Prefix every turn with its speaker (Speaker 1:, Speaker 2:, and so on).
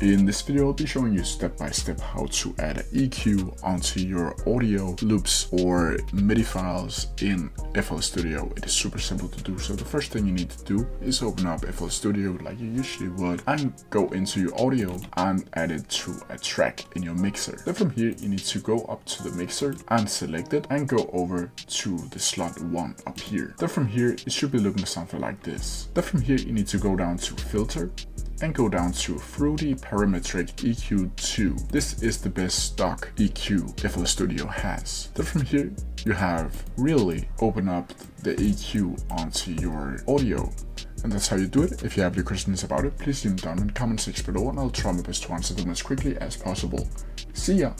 Speaker 1: In this video, I'll be showing you step by step how to add an EQ onto your audio loops or MIDI files in FL Studio. It is super simple to do. So the first thing you need to do is open up FL Studio like you usually would and go into your audio and add it to a track in your mixer. Then from here, you need to go up to the mixer and select it and go over to the slot one up here. Then from here, it should be looking something like this. Then from here, you need to go down to filter and go down to Fruity Parametric EQ2. This is the best stock EQ FL Studio has. Then from here, you have really open up the EQ onto your audio. And that's how you do it. If you have any questions about it, please leave them down in the comment section below and I'll try my best to answer them as quickly as possible. See ya!